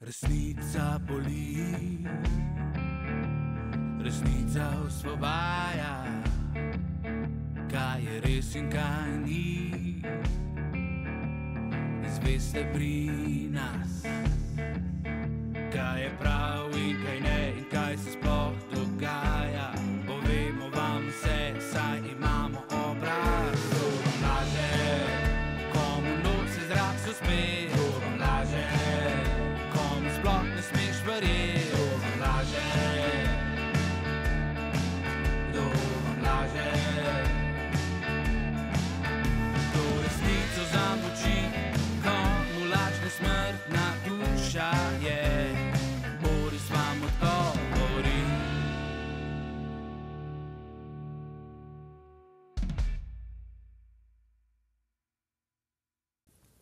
Resnica boli, resnica osvobaja, kaj je res in kaj ni. Izveste pri nas, kaj je prav in kaj ne,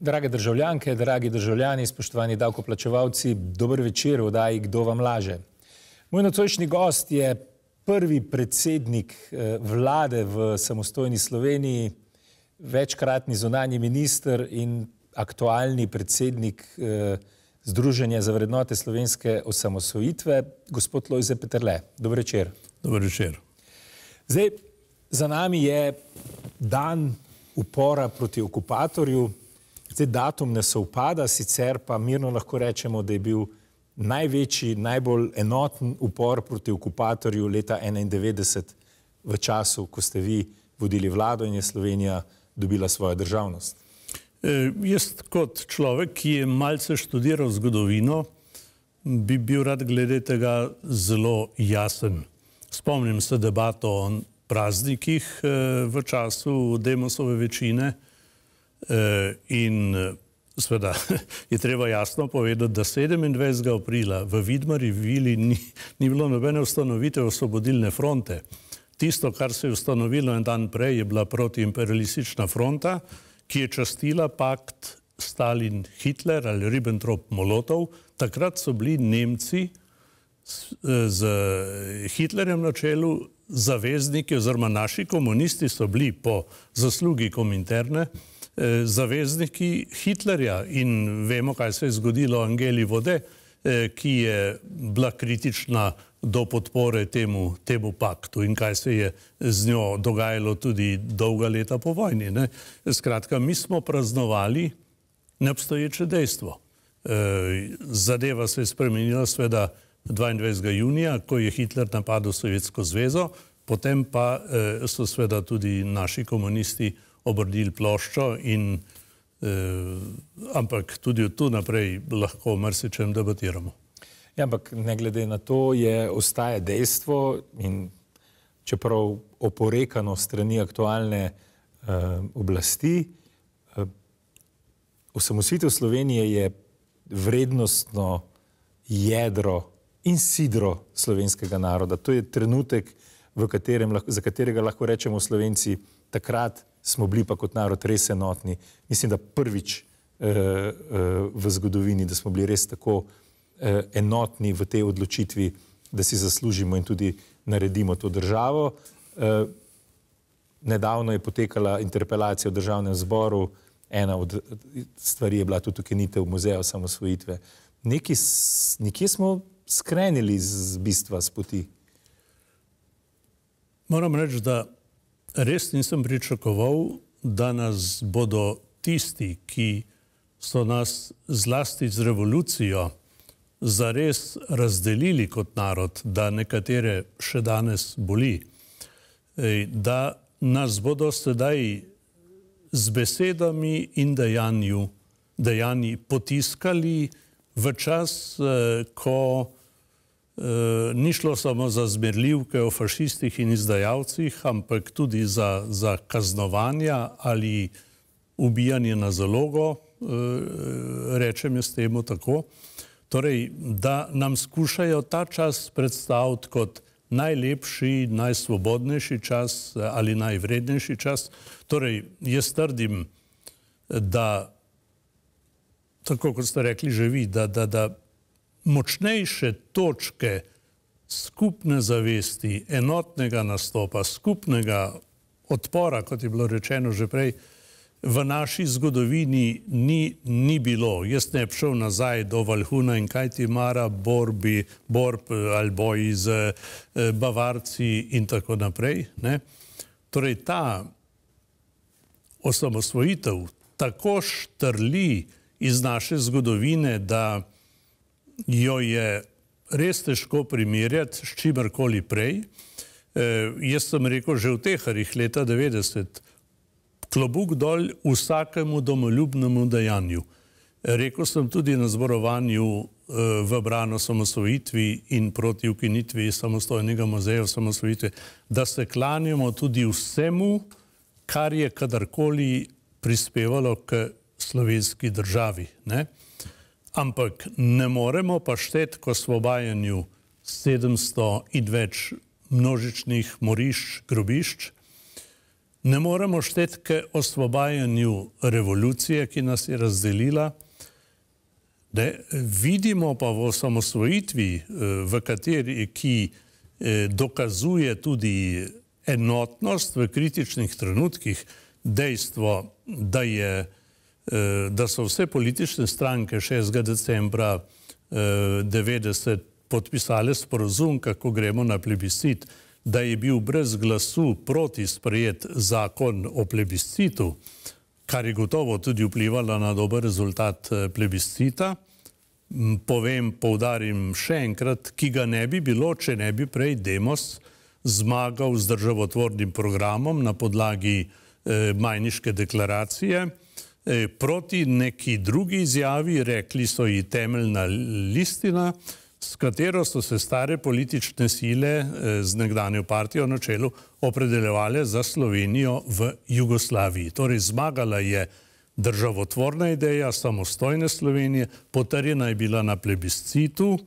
Drage državljanke, dragi državljani, spoštovani davkoplačevalci, dober večer v oddaji Kdo vam laže. Moj nocojšnji gost je prvi predsednik eh, vlade v samostojni Sloveniji, večkratni zunanji minister in aktualni predsednik eh, Združenja za vrednote slovenske osamosvojitve, gospod Lojze Peterle. Dober večer. Dober večer. Zdaj, za nami je dan upora proti okupatorju. Zdaj, datum ne sovpada, sicer pa mirno lahko rečemo, da je bil največji, najbolj enoten upor proti okupatorju leta 1991, v času, ko ste vi vodili vlado in je Slovenija dobila svojo državnost. E, jaz kot človek, ki je malce študiral zgodovino, bi bil rad glede tega zelo jasen. Spomnim se debato o praznikih e, v času Demosove večine in Sveda je treba jasno povedati, da 27. aprila v Vidmari vili ni, ni bilo nobene ustanovitve osvobodilne fronte. Tisto, kar se je ustanovilo en dan prej, je bila protiimperialistična fronta, ki je častila pakt Stalin-Hitler ali Ribbentrop-Molotov. Takrat so bili Nemci z, z Hitlerjem na čelu zavezniki oziroma naši komunisti so bili po zaslugi kominterne zavezniki Hitlerja in vemo, kaj se je zgodilo Angeli Vode, ki je bila kritična do podpore temu, temu paktu in kaj se je z njo dogajalo tudi dolga leta po vojni. Ne? Skratka, mi smo praznovali neobstoječe dejstvo. Zadeva se je spremenila sveda 22. junija, ko je Hitler napadel Sovjetsko zvezo, potem pa so sveda tudi naši komunisti obrnili ploščo, in, eh, ampak tudi od tu naprej lahko marsičem debatiramo. Ja, ampak ne glede na to, je ostaje dejstvo, in čeprav oporekano strani aktualne eh, oblasti, eh, osamosvitev Slovenije je vrednostno jedro in sidro slovenskega naroda. To je trenutek, katerem, za katerega lahko rečemo Slovenci takrat smo bili pa kot narod res enotni. Mislim, da prvič uh, uh, v zgodovini, da smo bili res tako uh, enotni v tej odločitvi, da si zaslužimo in tudi naredimo to državo. Uh, nedavno je potekala interpelacija v državnem zboru, ena od stvari je bila tudi ukinitev muzeja osamosvojitve. Nekje smo skrenili z bistva z poti. Moram reči, da res nisem pričakoval, da nas bodo tisti, ki so nas zlasti z revolucijo zares razdelili kot narod, da nekatere še danes boli, da nas bodo sedaj z besedami in dejanju, dejanji potiskali v čas, eh, ko ni šlo samo za zmerljivke o fašistih in izdajalcih, ampak tudi za, za kaznovanja ali ubijanje na zalogo, eh, rečem jaz temu tako. Torej, da nam skušajo ta čas predstaviti kot najlepši, najsvobodnejši čas eh, ali najvrednejši čas. Torej, jaz trdim, da, tako kot ste rekli že vi, da, da, da močnejše točke skupne zavesti, enotnega nastopa, skupnega odpora, kot je bilo rečeno že prej, v naši zgodovini ni, ni bilo. Jaz ne bi šel nazaj do Valhuna in kaj ti mara borbi, borb ali boji z eh, Bavarci in tako naprej. Ne? Torej ta osamosvojitev tako štrli iz naše zgodovine, da jo je res težko primerjati s čimerkoli prej. E, jaz sem rekel že v teharih leta 90, klobuk dol vsakemu domoljubnemu dejanju. Rekl sem tudi na zborovanju eh, v brano samosvojitvi in proti ukinitvi samostojnega muzeja v samosvojitvi, da se klanjamo tudi vsemu, kar je kadarkoli prispevalo k slovenski državi. Ne? Ampak ne moremo pa šteti k osvobajanju 700 in več množičnih morišč, grobišč, Ne moremo šteti k osvobajanju revolucije, ki nas je razdelila. Ne, vidimo pa v osamosvojitvi, eh, v kateri, ki eh, dokazuje tudi enotnost v kritičnih trenutkih, dejstvo, da, je, da so vse politične stranke 6. decembra 90 podpisale sporozum, kako gremo na plebiscit, da je bil brez glasu proti sprejet zakon o plebiscitu, kar je gotovo tudi vplivalo na dober rezultat eh, plebiscita. Povem, poudarim še enkrat, ki ga ne bi bilo, če ne bi prej Demos zmagal z državotvornim programom na podlagi eh, majniške deklaracije eh, proti neki drugi izjavi, rekli so ji temeljna listina, s katero so se stare politične sile eh, z nekdanjo partijo na čelu opredeljevale za Slovenijo v Jugoslaviji. Torej zmagala je državotvorna ideja samostojne Slovenije, potrjena je bila na plebiscitu,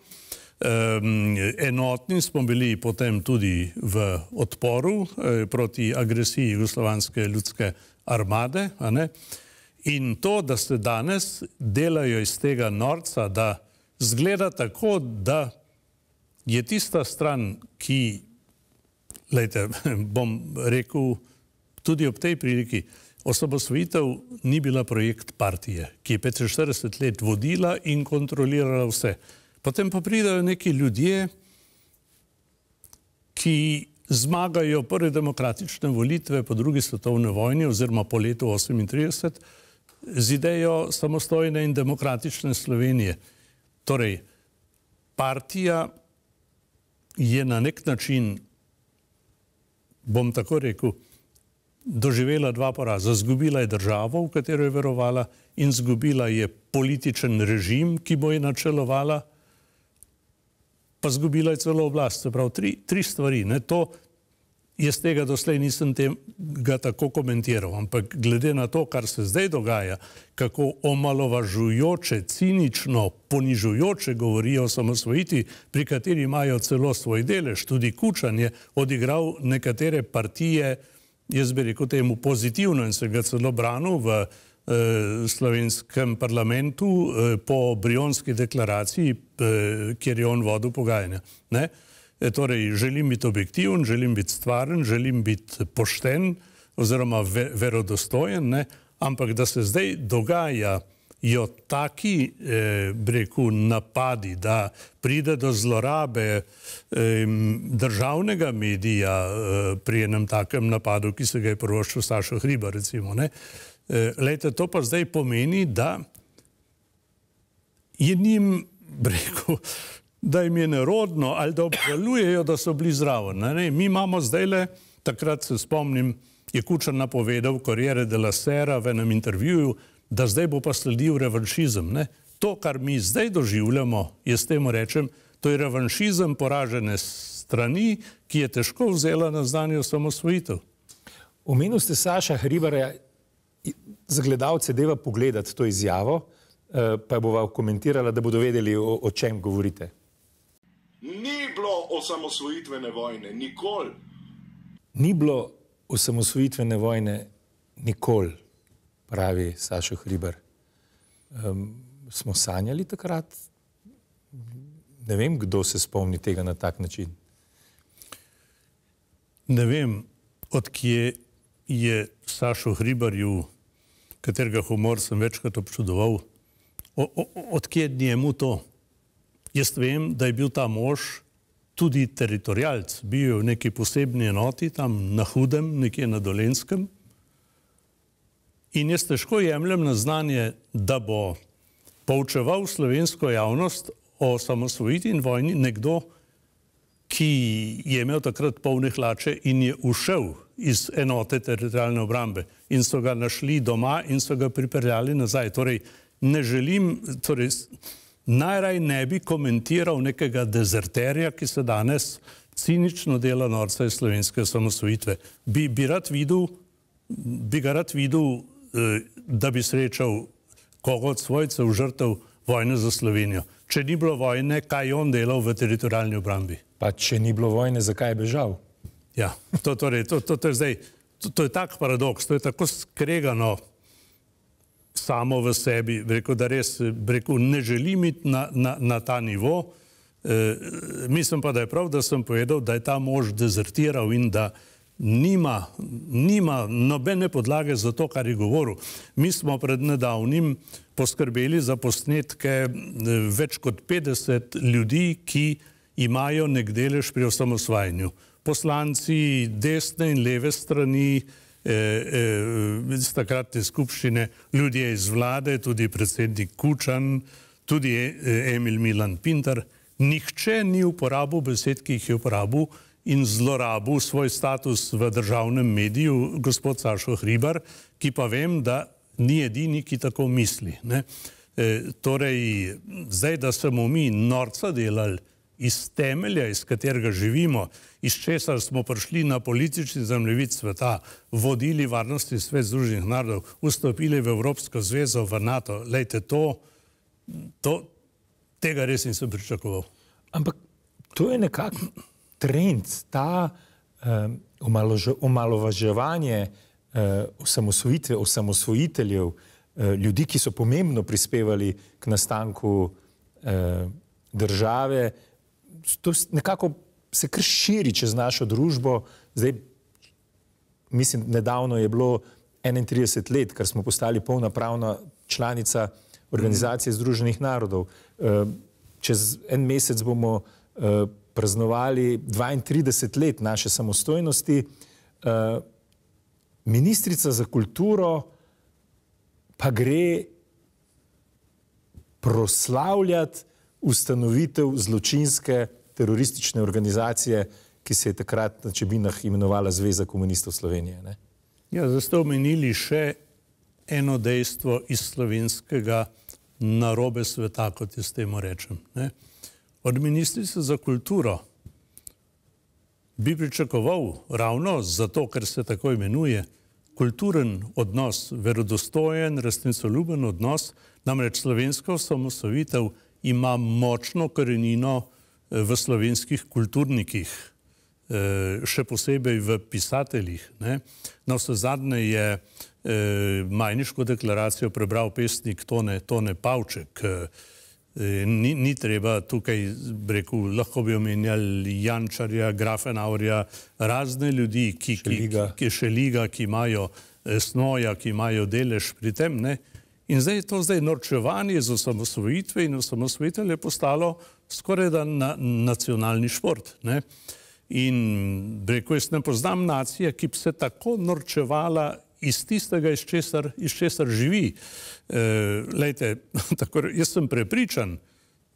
enotni smo bili potem tudi v odporu eh, proti agresiji Jugoslovanske ljudske armade. In to, da se danes delajo iz tega norca, da zgleda tako, da je tista stran, ki, lejte, bom rekel tudi ob tej priliki, osamosvojitev ni bila projekt partije, ki je 45 let vodila in kontrolirala vse. Potem pa pridajo neki ljudje, ki zmagajo prve demokratične volitve po drugi svetovni vojni oziroma po letu 1938 z idejo samostojne in demokratične Slovenije. Torej, partija je na nek način, bom tako rekel, doživela dva poraza. Zgubila je državo, v katero je verovala, in zgubila je političen režim, ki bo je načelovala, pa zgubila je celo oblast. Se pravi, tri, tri stvari. Ne? To, Jaz tega doslej nisem tega tako komentiral, ampak glede na to, kar se zdaj dogaja, kako omalovažujoče, cinično, ponižujoče govorijo o samosvojitvi, pri kateri imajo celo svoj delež, tudi Kučan je odigral nekatere partije, jaz bi rekel temu pozitivno in se ga celo branil v eh, slovenskem parlamentu eh, po brionski deklaraciji, eh, kjer je on vodil pogajanja. Ne? E, torej, želim biti objektiven, želim biti stvaren, želim biti pošten oziroma ve, verodostojen, ne? ampak da se zdaj dogajajo taki eh, breku napadi, da pride do zlorabe eh, državnega medija eh, pri enem takem napadu, ki se ga je prvoščil Sašo Hriba, recimo. Ne? Eh, lejte, to pa zdaj pomeni, da je njim, breku, da jim je nerodno ali da obžalujejo, da so bili zraven. Mi imamo zdaj le, takrat se spomnim, je Kučan napovedal Corriere della Sera v enem intervjuju, da zdaj bo pa sledil revanšizem. Ne? To, kar mi zdaj doživljamo, jaz temu rečem, to je revanšizem poražene strani, ki je težko vzela na znanje osamosvojitev. Omenil ste Saša Hribarja, za gledalce deva pogledati to izjavo, eh, pa bova komentirala, da bodo vedeli, o, o čem govorite. Ni bilo osamosvojitvene vojne, nikoli. Ni bilo osamosvojitvene vojne, nikoli, pravi Sašo Hriber. Um, smo sanjali takrat? Ne vem, kdo se spomni tega na tak način. Ne vem, odkje je Sašo Hribarju katerega humor sem večkrat občudoval. Odkje je njemu to? Jaz vem, da je bil ta mož tudi teritorijalc, bil je v neki posebni enoti tam na Hudem, nekje na Dolenskem. In jaz težko jemljem na znanje, da bo poučeval slovensko javnost o samosvojitvi in vojni nekdo, ki je imel takrat polne hlače in je ušel iz enote teritorijalne obrambe in so ga našli doma in so ga pripeljali nazaj. Torej, ne želim, torej, najraj ne bi komentiral nekega dezerterja, ki se danes cinično dela norca iz slovenske samosvojitve. Bi, bi rad videl, bi ga rad videl, eh, da bi srečal koga od svojcev žrtev vojne za Slovenijo. Če ni bilo vojne, kaj je on delal v teritorijalni obrambi? Pa če ni bilo vojne, zakaj je bežal? Ja, to, torej, to, to, to je zdaj, to, to je tak paradoks, to je tako skregano samo v sebi, rekel, da res rekel, ne želim iti na, na, na ta nivo. E, mislim pa, da je prav, da sem povedal, da je ta mož dezertiral in da nima, nima nobene podlage za to, kar je govoril. Mi smo pred nedavnim poskrbeli za posnetke e, več kot 50 ljudi, ki imajo nek delež pri osamosvajanju. Poslanci desne in leve strani, eh, eh, iz takratne skupščine, ljudje iz vlade, tudi predsednik Kučan, tudi eh, Emil Milan Pinter. Nihče ni uporabil besed, ki jih je uporabil in zlorabil svoj status v državnem mediju, gospod Sašo Hribar, ki pa vem, da ni edini, ki tako misli. E, torej, zdaj, da smo mi norca delali iz temelja, iz katerega živimo, iz česar smo prišli na politični zemljevid sveta, vodili varnosti svet Združenih narodov, vstopili v Evropsko zvezo, v NATO. Lejte, to, to, tega res nisem pričakoval. Ampak to je nekako trend, ta um, omalovaževanje uh, osamosvojitve, osamosvojiteljev, uh, ljudi, ki so pomembno prispevali k nastanku uh, države, to nekako se kar širi čez našo družbo. Zdaj, mislim, nedavno je bilo 31 let, kar smo postali polnopravna članica Organizacije Združenih narodov. Eh, čez en mesec bomo eh, praznovali 32 let naše samostojnosti. Eh, ministrica za kulturo pa gre proslavljati ustanovitev zločinske teroristične organizacije, ki se je takrat na Čebinah imenovala Zveza komunistov Slovenije. Ne? Ja, zdaj ste omenili še eno dejstvo iz slovenskega narobe sveta, kot jaz temu rečem. Ne? Od ministrice za kulturo bi pričakoval ravno zato, ker se tako imenuje, kulturen odnos, verodostojen, resnicoljuben odnos, namreč slovenska osamosovitev ima močno korenino eh, v slovenskih kulturnikih, eh, še posebej v pisateljih. Ne? Na vse zadnje je eh, Majniško deklaracijo prebral pesnik Tone, Tone Pavček. Ni, ni treba tukaj, rekel, lahko bi omenjali Jančarja, Grafenaurja, razne ljudi, ki, ki, ki, ki, šeliga, ki imajo snoja, ki imajo delež pri tem. Ne? In zdaj je to zdaj norčevanje z osamosvojitve in osamosvojitelj je postalo skoraj da na, nacionalni šport. Ne? In rekel, jaz ne poznam nacije, ki bi se tako norčevala iz tistega, iz česar, iz česar živi. E, lejte, tako, jaz sem prepričan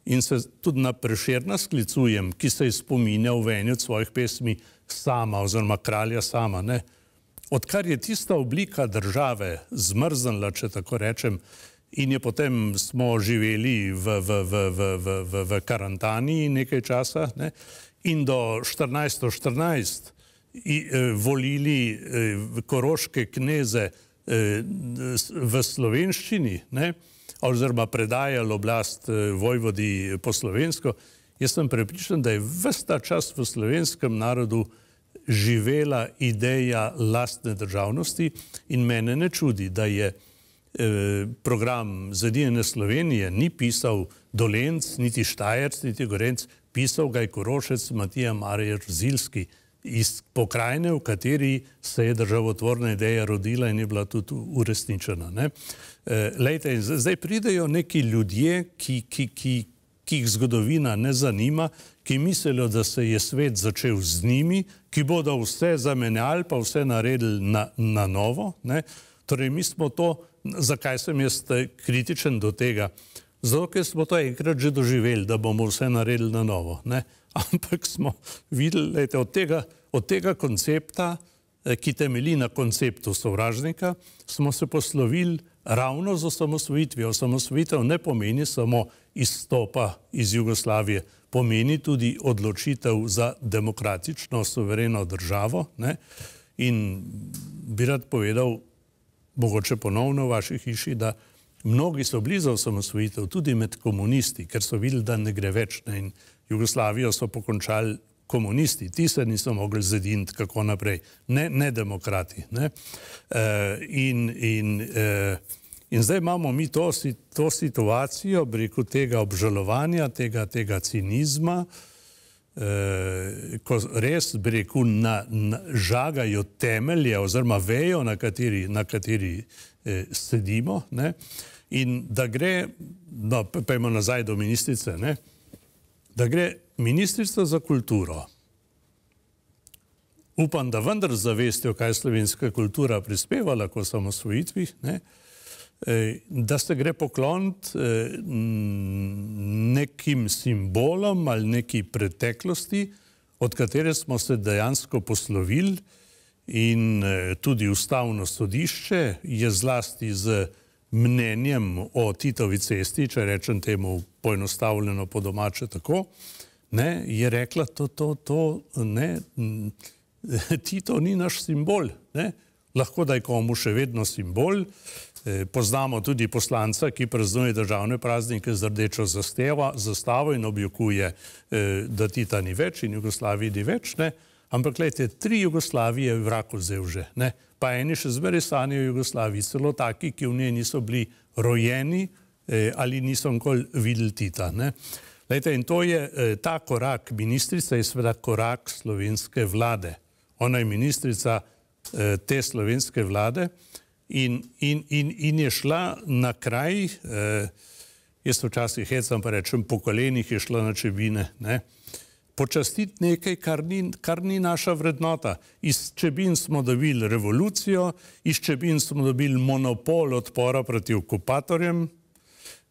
in se tudi na prešerna sklicujem, ki se je spominjal v eni od svojih pesmi sama oziroma kralja sama. Ne? Odkar je tista oblika države zmrznila, če tako rečem, in je potem smo živeli v, v, v, v, v, v, v karantani nekaj časa ne, in do 1414 i, eh, volili eh, koroške kneze eh, v slovenščini, ne, oziroma predajali oblast eh, vojvodi po slovensko, jaz sem prepričan, da je vsta čas v slovenskem narodu živela ideja lastne državnosti in mene ne čudi, da je eh, program Zedinjene Slovenije ni pisal Dolenc, niti Štajerc, niti Gorenc, pisal ga je Korošec Matija Marijer Zilski. iz pokrajine, v kateri se je državotvorna ideja rodila in je bila tudi uresničena. Ne. Lejte, zdaj pridejo neki ljudje, ki, ki, ki, ki jih zgodovina ne zanima, ki mislijo, da se je svet začel z njimi, ki bodo vse zamenjali, pa vse naredili na, na novo. Ne. Torej, mi smo to, zakaj sem jaz kritičen do tega? Zato, ker smo to enkrat že doživeli, da bomo vse naredili na novo. Ne. Ampak smo videli, da od, od tega koncepta, eh, ki temelji na konceptu sovražnika, smo se poslovili ravno z osamosvojitvijo. Osamosvojitev ne pomeni samo izstopa iz Jugoslavije, pomeni tudi odločitev za demokratično, suvereno državo. Ne? In bi rad povedal, mogoče ponovno v vaši hiši, da mnogi so blizu osamosvojitev, tudi med komunisti, ker so videli, da ne gre več. Ne? In Jugoslavijo so pokončali komunisti, ti se niso mogli zediniti, kako naprej, ne, ne demokrati. Ne? Uh, in, in, uh, in zdaj imamo mi to, to situacijo, preko tega obžalovanja, tega, tega cinizma, uh, ko res preko na, na, žagajo temelje oziroma vejo, na kateri, na kateri uh, sedimo. Ne? In da gre, no, pojmo nazaj do ministrice, ne? da gre ministrstvo za kulturo. Upam, da vendar zavestijo, kaj je slovenska kultura prispevala k osamosvojitvi, ne? E, da se gre pokloniti e, nekim simbolom ali neki preteklosti, od katere smo se dejansko poslovili in e, tudi ustavno sodišče je zlasti z mnenjem o Titovi cesti, če rečem temu poenostavljeno po domače tako, ne, je rekla, to, to, to, ne, Tito ni naš simbol. Ne. Lahko da je komu še vedno simbol. E, poznamo tudi poslanca, ki praznuje državne praznike z rdečo zastavo, zastavo in objokuje, e, da Tita ni več in Jugoslaviji ni več. Ne. Ampak, gledajte, tri Jugoslavije je vrak vzel že. Ne pa eni še zmeraj sanjajo o Jugoslaviji, celo taki, ki v njej niso bili rojeni eh, ali niso nikoli videli Tita. Lejte, in to je eh, ta korak ministrice, je seveda korak slovenske vlade. Ona je ministrica eh, te slovenske vlade in, in, in, in je šla na kraj, eh, jaz včasih hecam pa rečem, po kolenih je šla na čebine. Ne? počastiti nekaj, kar ni, kar ni naša vrednota. Iz Čebin smo dobili revolucijo, iz Čebin smo dobili monopol odpora proti okupatorjem,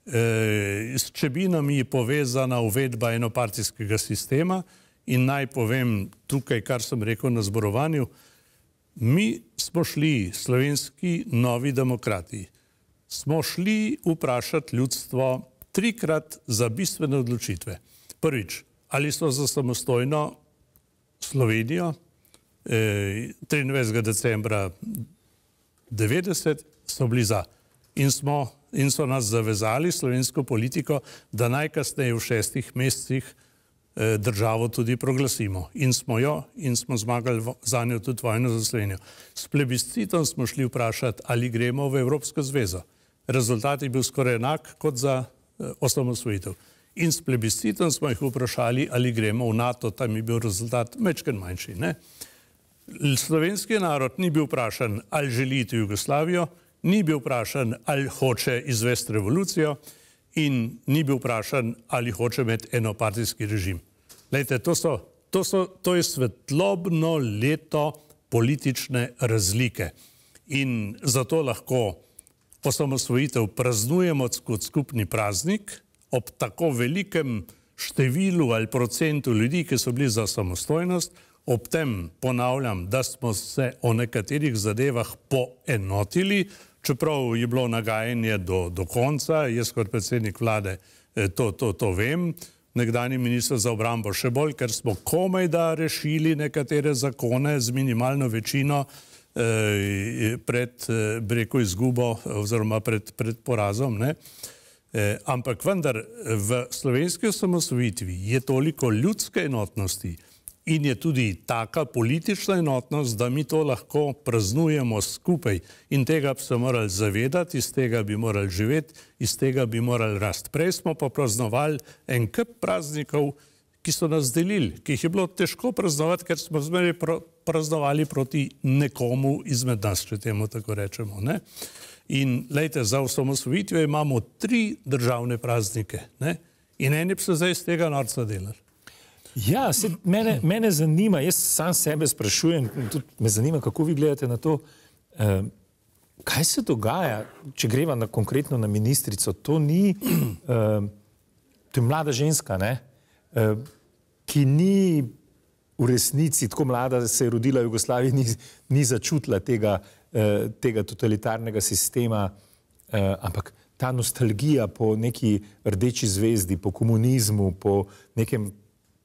e, s Čebinami je povezana uvedba enopartijskega sistema in naj povem tukaj, kar sem rekel na zborovanju, mi smo šli, slovenski novi demokrati, smo šli vprašati ljudstvo trikrat za bistvene odločitve. Prvič, ali so za samostojno Slovenijo eh, 23. decembra 90 so bili za in, smo, in so nas zavezali slovensko politiko, da najkasneje v šestih mesecih državo tudi proglasimo. In smo jo in smo zmagali za njo tudi vojno za Slovenijo. S plebiscitom smo šli vprašati, ali gremo v Evropsko zvezo. Rezultat je bil skoraj enak kot za eh, osamosvojitev. In s plebiscitom smo jih vprašali, ali gremo v NATO, tam je bil rezultat večkrat manjši. Ne? Slovenski narod ni bil vprašan, ali želite Jugoslavijo, ni bil vprašan, ali hoče izvesti revolucijo in ni bil vprašan, ali hoče imeti enopartijski režim. Lejte, to, so, to, so, to je svetlobno leto politične razlike in zato lahko osamosvojitev praznujemo kot skupni praznik, ob tako velikem številu ali procentu ljudi, ki so bili za samostojnost, ob tem ponavljam, da smo se o nekaterih zadevah poenotili, čeprav je bilo nagajanje do, do konca, jaz kot predsednik vlade eh, to, to, to vem, nekdani minister za obrambo še bolj, ker smo komaj da rešili nekatere zakone z minimalno večino eh, pred, eh, breko izgubo oziroma pred, pred porazom. Ne? Eh, ampak vendar v slovenski osamosvojitvi je toliko ljudske enotnosti in je tudi taka politična enotnost, da mi to lahko praznujemo skupaj in tega bi se morali zavedati, iz tega bi morali živeti, iz tega bi morali rasti. Prej smo pa praznovali en kup praznikov, ki so nas delili, ki jih je bilo težko praznovati, ker smo zmeraj praznovali proti nekomu izmed nas, če temu tako rečemo. Ne? In lejte, za osamosvojitve imamo tri državne praznike ne? in eni bi se zdaj iz tega norca delali. Ja, se, mene, mene zanima, jaz sam sebe sprašujem, tudi me zanima, kako vi gledate na to, eh, kaj se dogaja, če greva na, konkretno na ministrico. To ni, eh, to je mlada ženska, ne? Eh, ki ni v resnici tako mlada, da se je rodila v Jugoslaviji, ni, ni začutila tega, eh, tega totalitarnega sistema, eh, ampak ta nostalgija po neki rdeči zvezdi, po komunizmu, po nekem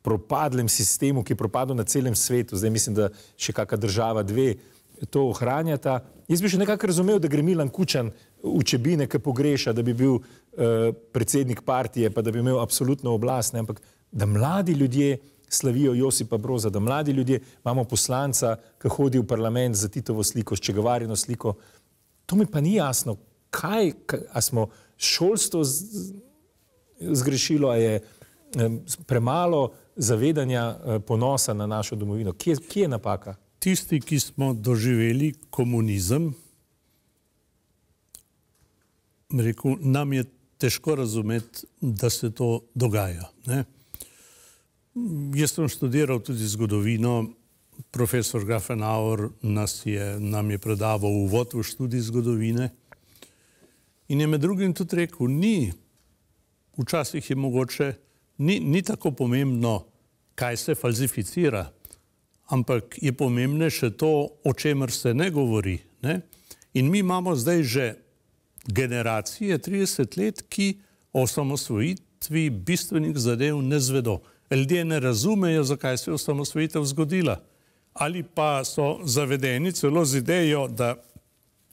propadlem sistemu, ki je propadel na celem svetu, zdaj mislim, da še kakšna država dve to ohranjata. Jaz bi še nekako razumel, da gre Milan Kučan v Čebine, ki pogreša, da bi bil uh, predsednik partije, pa da bi imel absolutno oblast, ne? ampak da mladi ljudje slavijo Josipa Broza, da mladi ljudje imamo poslanca, ki hodi v parlament za Titovo sliko, s Čegovarjeno sliko. To mi pa ni jasno, kaj, a smo šolstvo zgrešilo, a je premalo zavedanja eh, ponosa na našo domovino. Kje, kje je napaka? Tisti, ki smo doživeli komunizem, rekel, nam je težko razumeti, da se to dogaja. Ne? Jaz sem študiral tudi zgodovino, profesor Grafenauer nas je, nam je predaval uvod v študij zgodovine in je med drugim tudi rekel, ni, včasih je mogoče, ni, ni tako pomembno, kaj se falsificira, ampak je pomembnejše to, o čemer se ne govori. Ne? In mi imamo zdaj že generacije, 30 let, ki o osamosvojitvi bistvenih zadev ne zvedo ljudje ne razumejo, zakaj se je osamosvojitev zgodila. Ali pa so zavedeni celo z idejo, da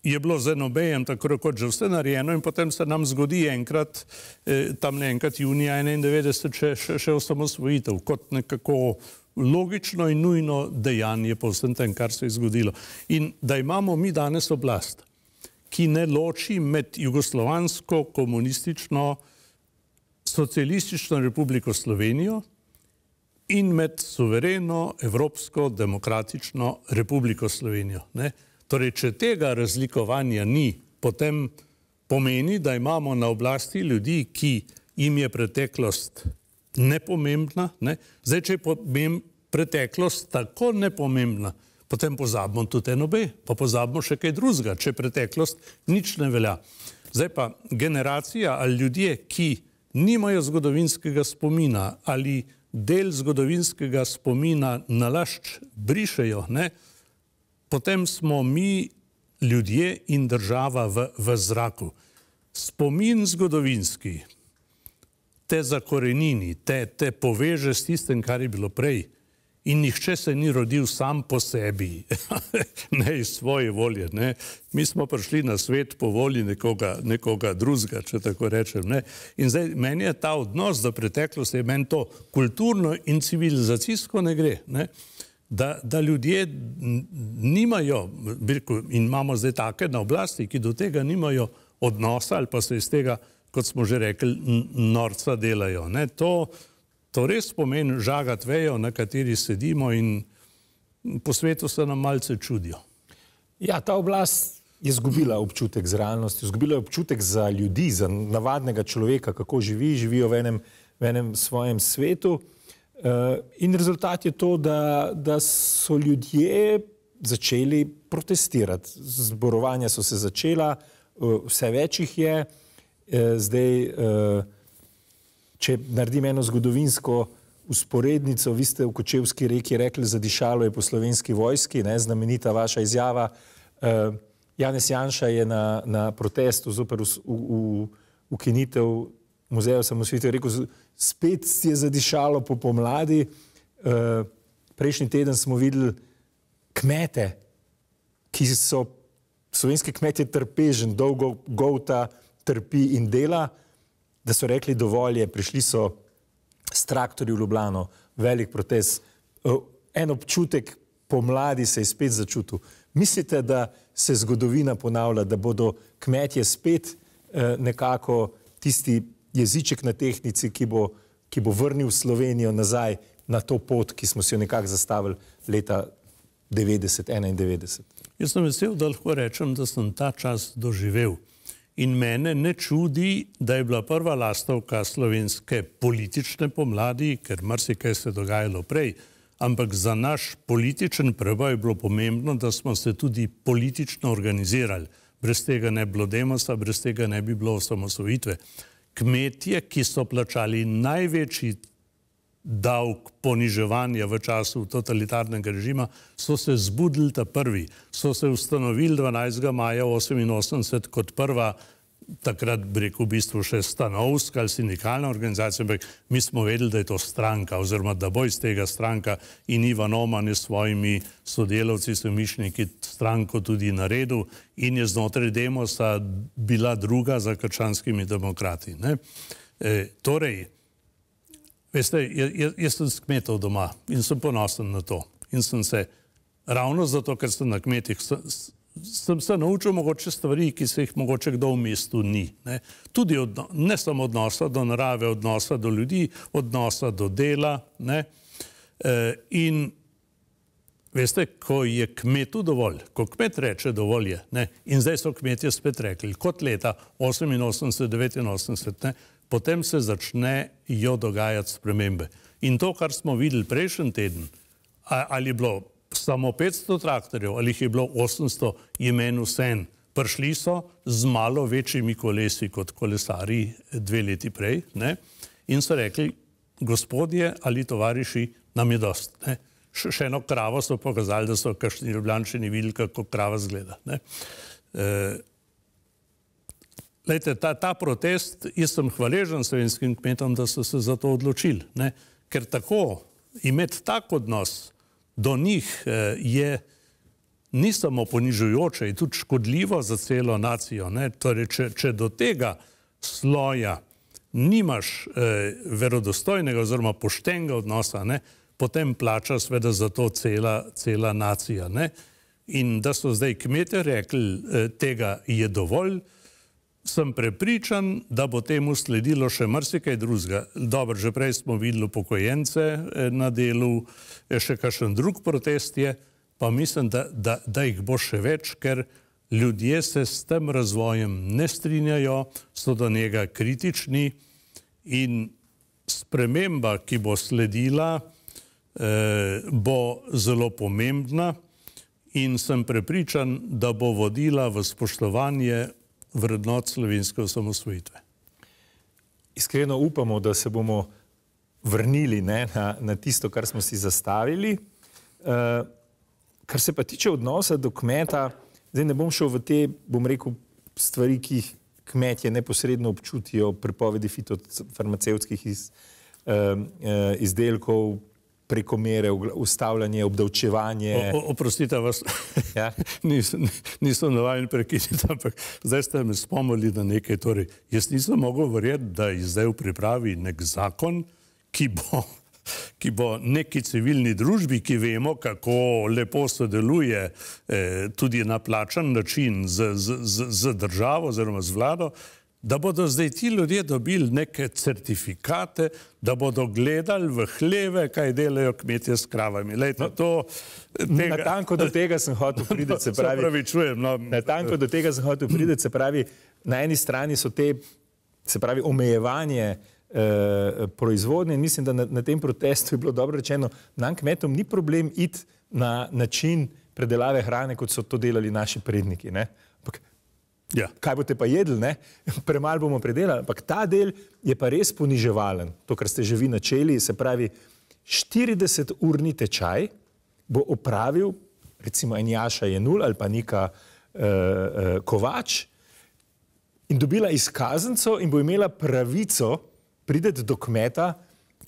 je bilo z enobejem tako rekoč že vse narejeno in potem se nam zgodi enkrat, eh, tam ne enkrat junija 91, še, še, še osamosvojitev, kot nekako logično in nujno dejanje po vsem tem, kar se je zgodilo. In da imamo mi danes oblast, ki ne loči med jugoslovansko, komunistično, socialistično republiko Slovenijo, in med suvereno Evropsko demokratično republiko Slovenijo. Ne? Torej, če tega razlikovanja ni, potem pomeni, da imamo na oblasti ljudi, ki jim je preteklost nepomembna. Ne? Zdaj, če je preteklost tako nepomembna, potem pozabimo tudi eno B, pa pozabimo še kaj drugega, če preteklost nič ne velja. Zdaj pa generacija ali ljudje, ki nimajo zgodovinskega spomina ali del zgodovinskega spomina nalašč brišejo, ne, potem smo mi ljudje in država v, v zraku. Spomin zgodovinski te zakorenini, te, te poveže s tistem, kar je bilo prej. In nihče se ni rodil sam po sebi, ne iz svoje volje. Ne. Mi smo prišli na svet po volji nekoga, nekoga drugega, če tako rečem. Ne. In zdaj meni je ta odnos do preteklosti, meni to kulturno in civilizacijsko ne gre. Ne. Da, da ljudje nimajo, in imamo zdaj take na oblasti, ki do tega nimajo odnosa ali pa se iz tega, kot smo že rekli, norca delajo. Ne. To, To res pomeni žagati vejo, na kateri sedimo in po svetu se nam malce čudijo. Ja, ta oblast je izgubila občutek za realnost, izgubila je občutek za ljudi, za navadnega človeka, kako živi, živijo v enem, v enem svojem svetu. Uh, in rezultat je to, da, da so ljudje začeli protestirati. Zborovanja so se začela, uh, vse več jih je, uh, zdaj če naredim eno zgodovinsko usporednico, vi ste v Kočevski reki rekli, zadišalo je po slovenski vojski, ne, znamenita vaša izjava. Janez Janša je na, na protestu zoper ukinitev muzeja samosvitev rekel, spet je zadišalo po pomladi. Uh, prejšnji teden smo videli kmete, ki so slovenski kmetje trpežen, dolgo govta trpi in dela da so rekli, dovolj je, prišli so s traktorji v Ljubljano, velik protest, en občutek pomladi se je spet začutil. Mislite, da se zgodovina ponavlja, da bodo kmetje spet nekako tisti jeziček na tehnici, ki bo, ki bo vrnil Slovenijo nazaj na to pot, ki smo si jo nekako zastavili leta 90-91. Jaz sem vesel, da lahko rečem, da sem ta čas doživel. In mene ne čudi, da je bila prva lastovka slovenske politične pomladi, ker marsikaj se je dogajalo prej, ampak za naš političen preboj je bilo pomembno, da smo se tudi politično organizirali. Brez tega ne bi bilo demosa, brez tega ne bi bilo osamosvojitve. Kmetje, ki so plačali največji davek poniževanja v času totalitarnega režima, so se zbudili ta prvi, so se ustanovili 12. maja 1988 kot prva, takrat rekel v bistvu še stanovska ali sindikalna organizacija, ampak mi smo vedeli, da je to stranka oziroma da bo iz tega stranka in Ivan Oman je s svojimi sodelavci, somišljeniki stranko tudi naredil in je znotraj demosa bila druga za krčanskimi demokrati. E, torej, Veste, jaz, jaz sem kmetov doma in sem ponosen na to. In sem se ravno zato, ker sem na kmetih, sem, se naučil mogoče stvari, ki se jih mogoče kdo v mestu ni. Ne, Tudi od, ne samo odnosa do narave, odnosa do ljudi, odnosa do dela. Ne. E, in veste, ko je kmetu dovolj, ko kmet reče dovolj je, ne, in zdaj so kmetje spet rekli, kot leta 88-89, potem se začnejo dogajati spremembe. In to, kar smo videli prejšnji teden, ali je bilo samo 500 traktorjev, ali jih je bilo 800, je meni vse. Prišli so z malo večjimi kolesi kot kolesari dve leti prej ne? in so rekli, gospodje ali tovariši, nam je dost. Ne? Še eno kravo so pokazali, da so kašni ljubljančani videli, kako krava zgleda. E, Lejte, ta, ta protest, jaz sem hvaležen slovenskim kmetom, da so se za to odločili. Ne? Ker tako imeti tak odnos do njih eh, je ni samo ponižujoče, je tudi škodljivo za celo nacijo. Torej, če, če do tega sloja nimaš eh, verodostojnega oziroma poštenega odnosa, ne? potem plača sveda za to cela, cela nacija. Ne? In da so zdaj kmete rekli, eh, tega je dovolj, sem prepričan, da bo temu sledilo še marsikaj drugega. Dobro, že prej smo videli pokojence eh, na delu, eh, še kakšen drug protest je, pa mislim, da, da, da jih bo še več, ker ljudje se s tem razvojem ne strinjajo, so do njega kritični in sprememba, ki bo sledila, eh, bo zelo pomembna in sem prepričan, da bo vodila v spoštovanje vrednot slovenske osamosvojitve. Iskreno upamo, da se bomo vrnili ne, na, na tisto, kar smo si zastavili. Uh, kar se pa tiče odnosa do kmeta, zdaj ne bom šel v te, bom rekel, stvari, ki jih kmetje neposredno občutijo, prepovedi fitofarmacevskih iz, uh, uh, izdelkov, prekomere, ustavljanje, obdavčevanje. O, oprostite vas, ja? nisem, nisem navaden prekiniti, ampak zdaj ste me spomnili na nekaj. Torej, jaz nisem mogel verjeti, da je zdaj v pripravi nek zakon, ki bo, ki bo neki civilni družbi, ki vemo, kako lepo sodeluje eh, tudi na plačan način z, z, z, z državo oziroma z vlado, da bodo zdaj ti ljudje dobili neke certifikate, da bodo gledali v hleve, kaj delajo kmetje s kravami. Lejte, to, tega... Natanko do tega sem hotel priti, se pravi. pravi čujem, no. Natanko do tega sem hotel priti, se pravi, na eni strani so te, se pravi, omejevanje eh, proizvodnje in mislim, da na, na tem protestu je bilo dobro rečeno, nam kmetom ni problem iti na način predelave hrane, kot so to delali naši predniki. Ne? Ja. Kaj boste pa jedli, ne? premalo bomo predelali. Ampak ta del je pa res poniževalen, to, kar ste že vi načeli. Se pravi, 40-urni tečaj bo opravil, recimo, Enjaša Jenul ali pa Nika uh, uh, Kovač in dobila izkaznico in bo imela pravico priti do kmeta,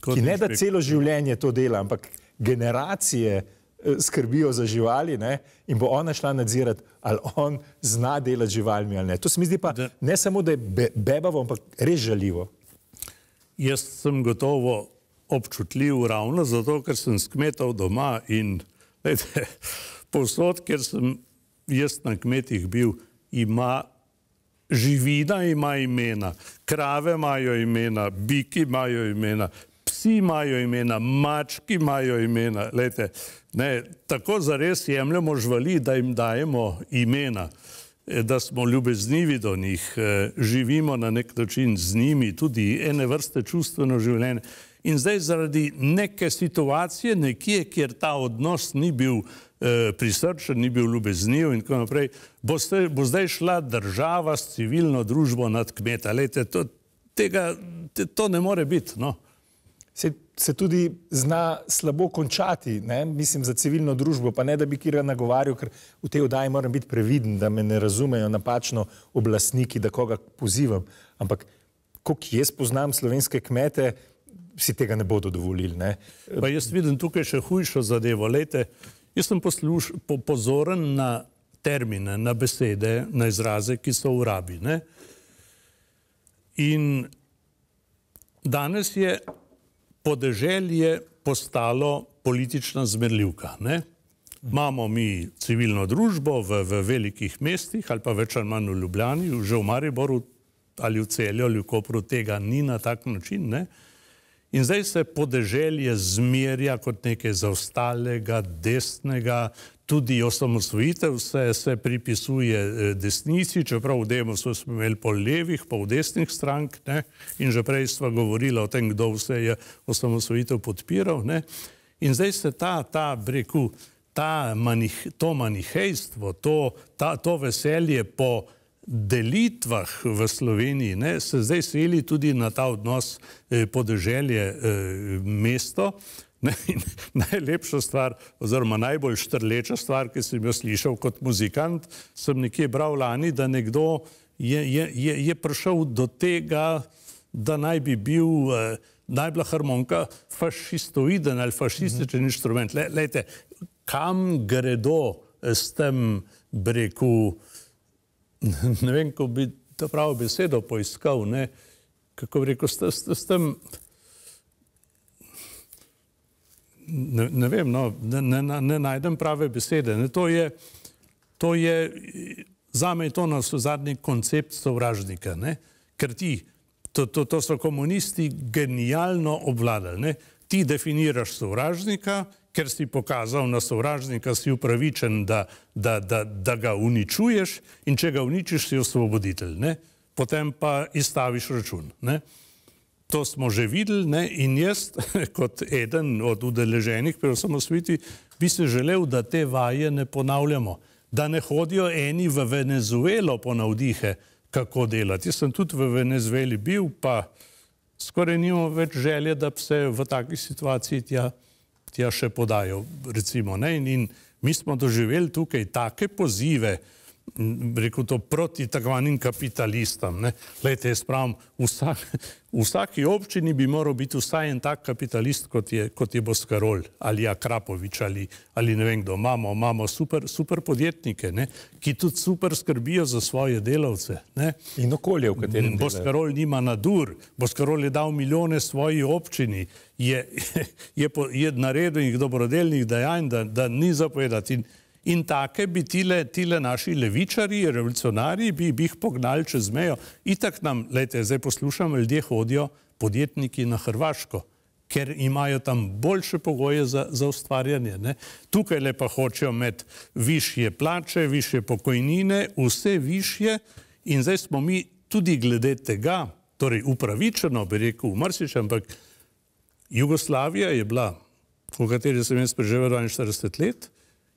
Kot ki ne da celo življenje to dela, ampak generacije. Eh, skrbijo za živali ne? in bo ona šla nadzirati, ali on zna delati živalmi ali ne. To se mi zdi pa da. ne samo, da je be, bebavo, ampak res žaljivo. Jaz sem gotovo občutljiv ravno zato, ker sem s kmetov doma in lejte, posod, ker sem jaz na kmetih bil, ima živina, ima imena, krave imajo imena, biki imajo imena, psi imajo imena, mački imajo imena. Lejte, ne, tako zares jemljemo živali, da jim dajemo imena, eh, da smo ljubeznivi do njih, eh, živimo na nek način z njimi, tudi ene vrste čustveno življenje. In zdaj zaradi neke situacije, nekje, kjer ta odnos ni bil eh, prisrčen, ni bil ljubezniv in tako naprej, bo, ste, bo zdaj šla država s civilno družbo nad kmeta. Lejte, to, tega, te, to ne more biti. No. Se, se tudi zna slabo končati, ne? mislim, za civilno družbo. Pa ne, da bi kjer nagovarjal, ker v tej oddaji moram biti previden, da me ne razumejo napačno oblastniki, da koga pozivam. Ampak, koliko jaz poznam slovenske kmete, si tega ne bodo dovolili. Ne? Pa jaz vidim tukaj še hujšo zadevo. Lejte, jaz sem posluš, po, pozoren na termine, na besede, na izraze, ki so v rabi. Ne? In danes je podeželje postalo politična zmerljivka. Ne? Imamo mi civilno družbo v, v velikih mestih ali pa več ali manj v Ljubljani, že v Mariboru ali v Celju ali v Kopru tega ni na tak način. Ne? In zdaj se podeželje zmerja kot nekaj zaostalega, desnega, tudi osamosvojitev se, se pripisuje eh, desnici, čeprav v Demosu smo imeli po levih, po desnih strank ne? in že prej sva govorila o tem, kdo vse je osamosvojitev podpiral. Ne? In zdaj se ta, ta breku, ta manih, to manihejstvo, to, ta, to veselje po delitvah v Sloveniji ne, se zdaj seli tudi na ta odnos eh, podeželje eh, mesto. Ne, najlepša stvar, oziroma najbolj štrleča stvar, ki sem jo slišal kot muzikant, sem nekje bral lani, da nekdo je, je, je, je prišel do tega, da naj bi bil eh, najbolj harmonika fašistoiden ali fašističen mm -hmm. inštrument. Le, lejte, kam gredo s tem breku? ne vem, ko bi to pravo besedo poiskal, ne, kako bi rekel, s, s, s tem, ne, ne vem, no, ne, ne, ne najdem prave besede. Ne, to je, to je, za me je to na zadnji koncept sovražnika, ne, ker ti, to, to, to so komunisti genialno obvladali, ne, ti definiraš sovražnika, ker si pokazal na sovražnika, si upravičen, da, da, da, da ga uničuješ in če ga uničiš, si osvoboditelj. Ne? Potem pa izstaviš račun. Ne? To smo že videli ne? in jaz, kot eden od udeleženih pri osamosviti, bi se želel, da te vaje ne ponavljamo, da ne hodijo eni v Venezuelo po navdihe, kako delati. Jaz sem tudi v Venezueli bil, pa skoraj nimam več želje, da bi se v takih situacijah tja tja še podajo. Recimo, in, in mi smo doživeli tukaj take pozive, rekel to proti takvanim kapitalistom. Lejte, jaz pravim, vsak, v vsaki občini bi moral biti vsaj en tak kapitalist, kot je, kot je Boskarol ali Akrapovič ali, ali ne vem kdo. Imamo, imamo super, super podjetnike, ne? ki tudi super skrbijo za svoje delavce. Ne? In okolje, v katerem. Boskarol nima nadur, Boskarol je dal milijone svoji občini, je, je, je, je naredil jih dobrodelnih dejanj, da, da ni zapovedati. In, In take bi tile, tile naši levičari, revolucionarji, bi, bi jih pognali čez mejo. Itak nam, gledajte, zdaj poslušam, ljudje hodijo, podjetniki na Hrvaško, ker imajo tam boljše pogoje za, za ustvarjanje. Ne? Tukaj le pa hočejo imeti višje plače, višje pokojnine, vse višje in zdaj smo mi tudi glede tega, torej upravičeno bi rekel, mrsič, ampak Jugoslavija je bila, v kateri sem jaz preživel 42 let,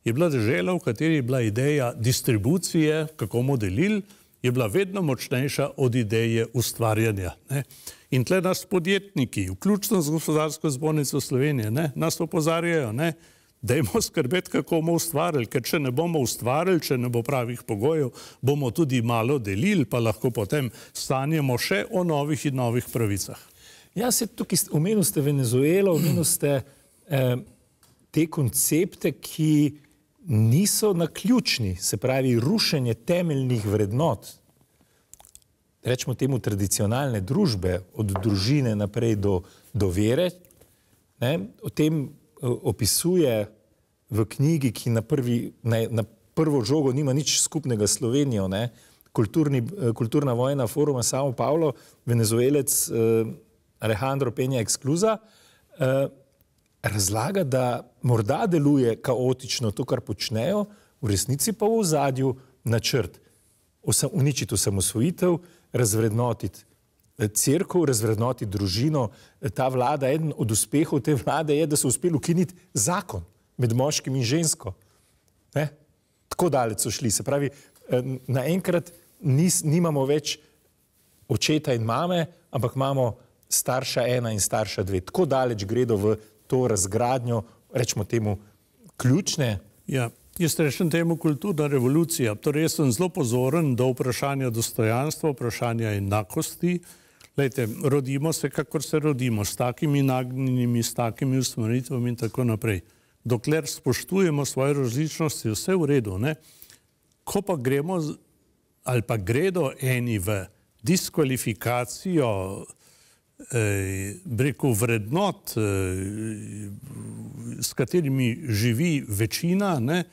je bila država, v kateri je bila ideja distribucije, kako bomo delili, je bila vedno močnejša od ideje ustvarjanja. Ne? In tle nas podjetniki, vključno z gospodarsko zbornico Slovenije, ne? nas opozarjajo, da imamo skrbeti, kako bomo ustvarjali, ker če ne bomo ustvarjali, če ne bo pravih pogojev, bomo tudi malo delili, pa lahko potem sanjamo še o novih in novih pravicah. Ja, se tukaj omenil ste Venezuelo, omenil ste eh, te koncepte, ki niso na ključni, se pravi, rušenje temeljnih vrednot, rečemo temu tradicionalne družbe, od družine naprej do, do vere. Ne, o tem eh, opisuje v knjigi, ki na, prvi, na, na prvo žogo nima nič skupnega s Slovenijo, ne, kulturni, eh, kulturna vojna foruma Samo Pavlo, venezuelec eh, Alejandro Penja Excluza. uh, razlaga, da morda deluje kaotično to, kar počnejo, v resnici pa v ozadju načrt osam, uničiti osamosvojitev, razvrednotiti crkvo, razvrednotiti družino. Ta vlada, eden od uspehov te vlade je, da so uspeli ukiniti zakon med moškim in žensko. Ne? Tako daleč so šli. Se pravi, naenkrat nis, nimamo več očeta in mame, ampak imamo starša ena in starša dve. Tako daleč gredo v to razgradnjo, rečemo temu, ključne. Ja. Jaz rečem temu kulturna revolucija. Torej, jaz sem zelo pozoren do vprašanja dostojanstva, vprašanja enakosti. Lejte, rodimo se, kakor se rodimo, s takimi nagnjenimi, s takimi usmeritvami in tako naprej. Dokler spoštujemo svoje različnosti, vse v redu. Ne? Ko pa gremo ali pa gredo eni v diskvalifikacijo breku vrednot, eh, s katerimi živi večina, ne,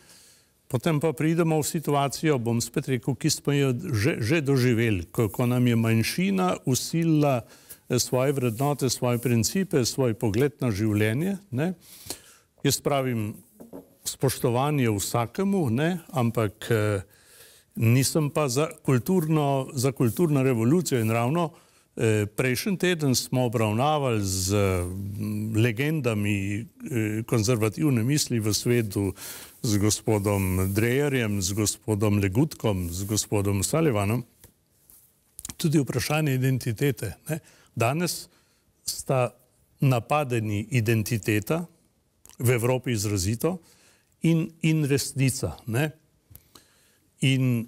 potem pa pridemo v situacijo, bom spet rekel, ki smo jo že, že doživeli, ko, ko nam je manjšina usilila eh, svoje vrednote, svoje principe, svoj pogled na življenje. Ne. Jaz pravim spoštovanje vsakemu, ne, ampak eh, nisem pa za kulturno, za kulturno revolucijo in ravno prejšnji teden smo obravnavali z legendami eh, konzervativne misli v svetu, z gospodom Drejerjem, z gospodom Legutkom, z gospodom Salivanom, tudi vprašanje identitete. Ne? Danes sta napadeni identiteta, v Evropi izrazito, in, in resnica. Ne? In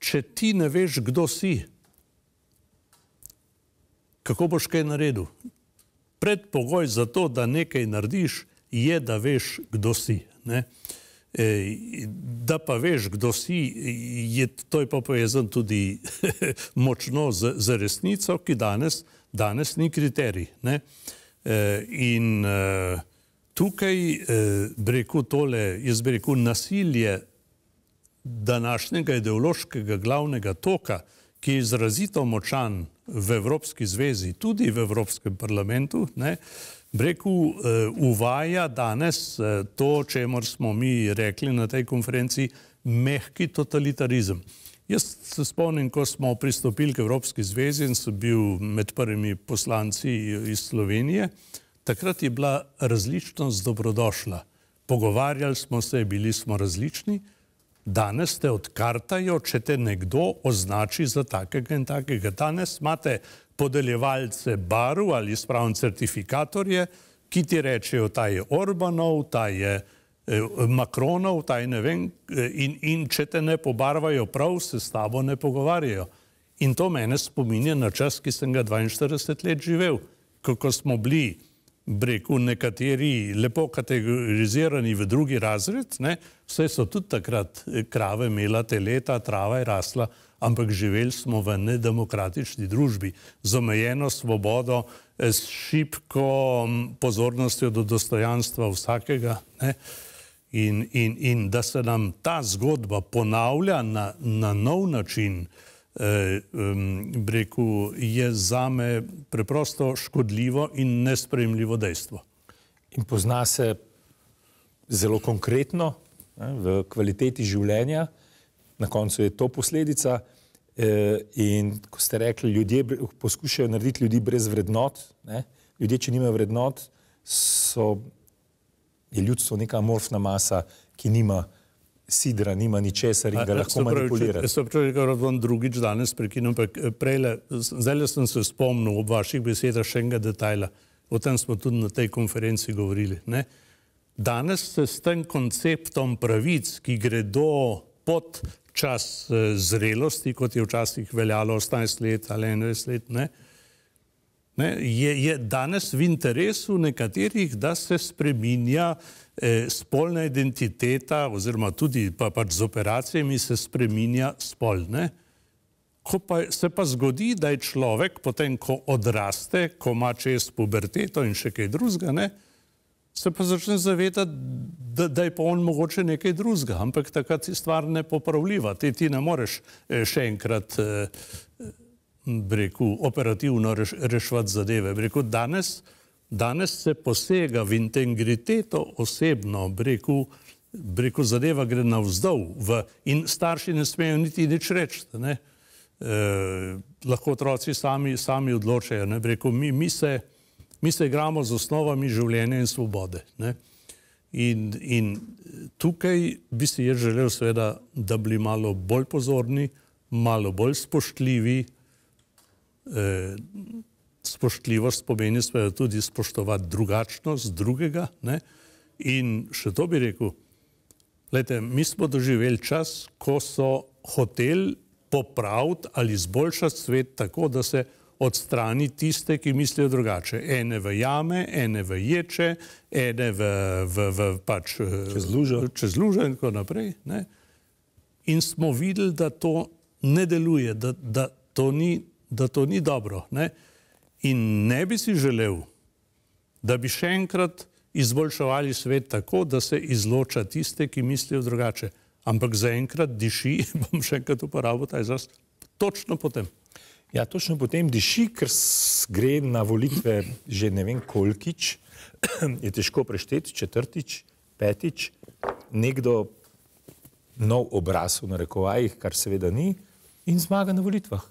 če ti ne veš, kdo si, kako boš kaj naredil? Predpogoj za to, da nekaj narediš, je, da veš, kdo si. Ne? E, da pa veš, kdo si, je to je pa povezan tudi močno z, z resnico, ki danes, danes ni kriterij. Ne? E, in e, tukaj, bi rekel tole, jaz bi rekel nasilje današnjega ideološkega glavnega toka, ki je izrazito močan v Evropski zvezi, tudi v Evropskem parlamentu, ne, breku uh, uvaja danes uh, to, čemu smo mi rekli na tej konferenci, mehki totalitarizem. Jaz se spomnim, ko smo pristopili k Evropski zvezi in sem bil med prvimi poslanci iz Slovenije, takrat je bila različnost dobrodošla. Pogovarjali smo se, bili smo različni, Danes te odkartajo, če te nekdo označi za takega in takega. Danes imate podeljevalce baru ali spravno certifikatorje, ki ti rečejo, ta je Orbanov, ta je eh, Makronov, ta je ne vem, eh, in, in če te ne pobarvajo prav, se s tabo ne pogovarjajo. In to mene spominja na čas, ki sem ga 42 let živel, kako smo bili breku nekateri lepo kategorizirani v drugi razred, ne? vse so tudi takrat eh, krave imela te leta, trava je rasla, ampak živeli smo v nedemokratični družbi z omejeno svobodo, eh, s šipko pozornostjo do dostojanstva vsakega. Ne? In, in, in da se nam ta zgodba ponavlja na, na nov način, breku, je za me preprosto škodljivo in nespremljivo dejstvo. In pozna se zelo konkretno ne, v kvaliteti življenja, na koncu je to posledica. Eh, in ko ste rekli, ljudje poskušajo narediti ljudi brez vrednot, ne, ljudje, če nimajo vrednot, so, je ljudstvo neka amorfna masa, ki nima sidra, nima ničesar in ga lahko manipulira. Jaz sem pravi, da bom drugič danes prekinil, ampak eh, prejle, zdaj sem se spomnil ob vaših besedah še enega detajla, o tem smo tudi na tej konferenci govorili. Ne? Danes se s tem konceptom pravic, ki gredo pod čas eh, zrelosti, kot je včasih veljalo 18 let ali 21 let, ne? Ne, je, je danes v interesu nekaterih, da se spreminja eh, spolna identiteta, oziroma tudi pa, pač z operacijami se spreminja spol. Ne. Ko pa se pa zgodi, da je človek potem, ko odraste, ko ima čez puberteto in še kaj drugega, ne, se pa začne zavedati, da, da je pa on mogoče nekaj drugega, ampak takrat je stvar nepopravljiva. Ti, ti ne moreš eh, še enkrat. Eh, rekel, operativno reš, reševati zadeve. Rekel, danes Danes se posega v integriteto osebno, breku, breku zadeva gre navzdol v, in starši ne smejo niti nič reči. Ne? E, lahko otroci sami, sami odločajo. Breku, mi, mi, se, mi se igramo z osnovami življenja in svobode. Ne? In, in tukaj bi si jaz želel, seveda, da bi bili malo bolj pozorni, malo bolj spoštljivi. Eh, spoštljivost pomeni seveda tudi spoštovati drugačnost drugega. Ne? In še to bi rekel, lejte, mi smo doživeli čas, ko so hoteli popraviti ali izboljšati svet tako, da se odstrani tiste, ki mislijo drugače. Ene v jame, ene v ječe, ene v, v, v pač, čez lužo. Čez lužo in tako naprej. Ne? In smo videli, da to ne deluje, da, da, to, ni, da to ni dobro. Ne? In ne bi si želel, da bi še enkrat izboljševali svet tako, da se izloča tiste, ki mislijo drugače. Ampak zaenkrat diši, bom še enkrat uporabil ta izraz, točno potem. Ja, točno potem diši, ker gre na volitve že ne vem kolkič, je težko prešteti, četrtič, petič, nekdo nov obraz v narekovajih, kar seveda ni, in zmaga na volitvah.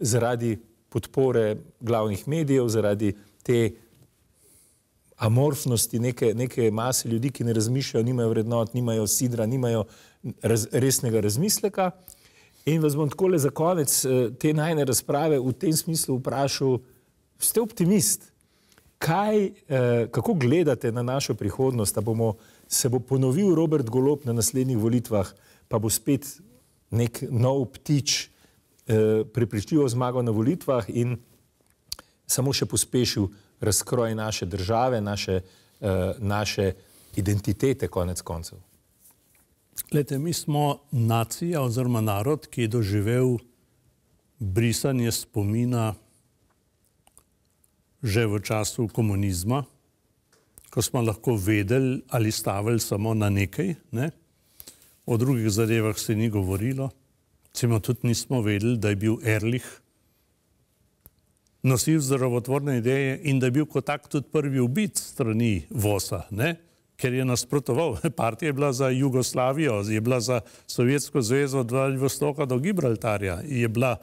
Zaradi podpore glavnih medijev, zaradi te amorfnosti neke, neke mase ljudi, ki ne razmišljajo, nimajo vrednot, nimajo sidra, nimajo raz, resnega razmisleka. In vas bom tako le za konec eh, te najne razprave v tem smislu vprašal, ste optimist? Kaj, eh, kako gledate na našo prihodnost, da bomo se bo ponovil Robert Golop na naslednjih volitvah, pa bo spet nek nov ptič prepričljivo zmagal na volitvah in samo še pospešil razkroj naše države, naše, eh, naše identitete, konec koncev. Lete, mi smo nacija oziroma narod, ki je doživel brisanje spomina že v času komunizma, ko smo lahko vedeli ali stavili samo na nekaj. Ne? O drugih zadevah se ni govorilo. Cimo tudi nismo vedeli, da je bil Erlich nosil zdravotvorne ideje in da je bil kot tak tudi prvi ubit strani Vosa, ne? ker je nasprotoval. Partija je bila za Jugoslavijo, je bila za Sovjetsko zvezo od Vladivostoka do Gibraltarja, je bila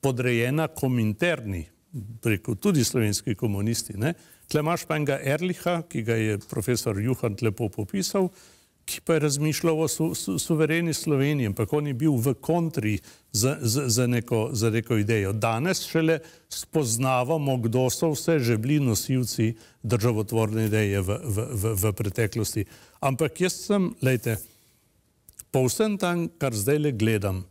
podrejena kominterni, preko tudi slovenski komunisti. Ne? Tle imaš pa enega Erliha, ki ga je profesor Juhant lepo popisal, ki pa je razmišljal o su, su, suvereni Sloveniji, ampak on je bil v kontri za, za, za, neko, za neko idejo. Danes šele spoznavamo, kdo so vse že bili nosilci državotvorne ideje v, v, v, v preteklosti. Ampak jaz sem, lejte, po vsem tam, kar zdaj le gledam,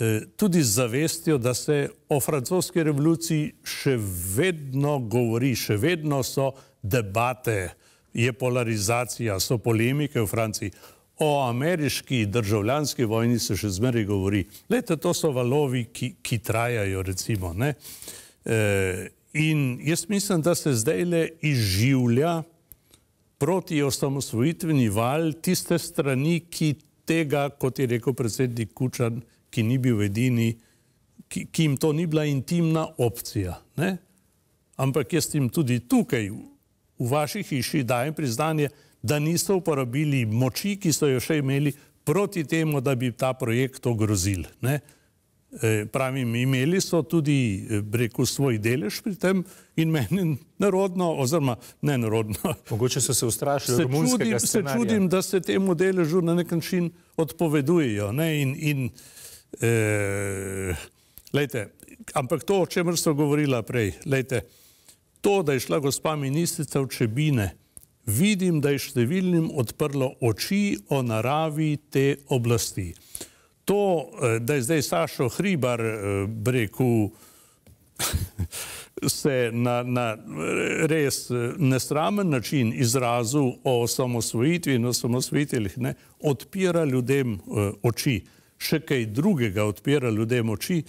eh, tudi z zavestjo, da se o francoski revoluciji še vedno govori, še vedno so debate, je polarizacija, so polemike v Franciji. O ameriški državljanski vojni se še zmeraj govori. Lete, to so valovi, ki, ki trajajo, recimo. E, in jaz mislim, da se zdaj le izživlja proti osamosvojitveni val tiste strani, ki tega, kot je rekel predsednik Kučan, ki ni bil edini, ki, ki jim to ni bila intimna opcija. Ne? Ampak jaz jim tudi tukaj v vaši hiši dajem priznanje, da niso uporabili moči, ki so jo še imeli proti temu, da bi ta projekt ogrozili. Ne? E, pravim, imeli so tudi, e, rekel, svoj delež pri tem in meni narodno, oziroma ne narodno. Mogoče so se ustrašili se čudim, se čudim, da se temu deležu na nek način odpovedujejo. Ne? In, in, e, lejte, ampak to, o čemer so govorila prej, lejte, To, da je šla gospa ministrica v Čebine, vidim, da je številnim odprlo oči o naravi te oblasti. To, eh, da je zdaj Sašo Hribar eh, rekel, se na, na res eh, nesramen način izrazil o osamosvojitvi in osamosvojiteljih, ne, odpira ljudem oči. Še kaj drugega odpira ljudem oči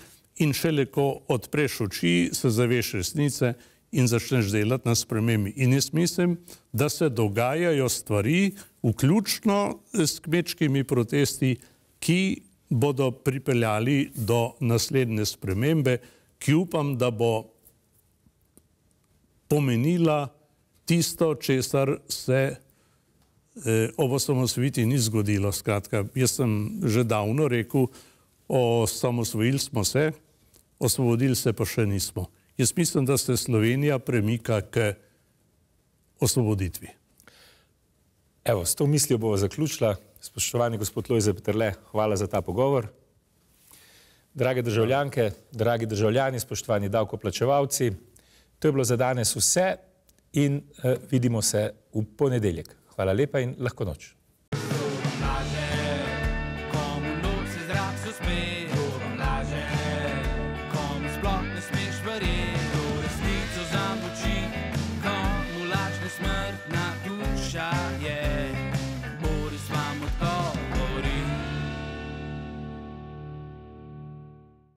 in šele ko odpreš oči, se zaveš resnice in začneš delati na spremembi. In jaz mislim, da se dogajajo stvari, vključno s kmečkimi protesti, ki bodo pripeljali do naslednje spremembe, ki upam, da bo pomenila tisto, česar se eh, ob osamosvojitvi ni zgodilo. Skratka, jaz sem že davno rekel, osamosvojili smo se, osvobodili se pa še nismo. Jaz mislim, da se Slovenija premika k osvoboditvi. Evo, s to mislijo bomo zaključila. Spoštovani gospod Lojze Petrle, hvala za ta pogovor. Drage državljanke, dragi državljani, spoštovani davkoplačevalci, to je bilo za danes vse in uh, vidimo se v ponedeljek. Hvala lepa in lahko noč.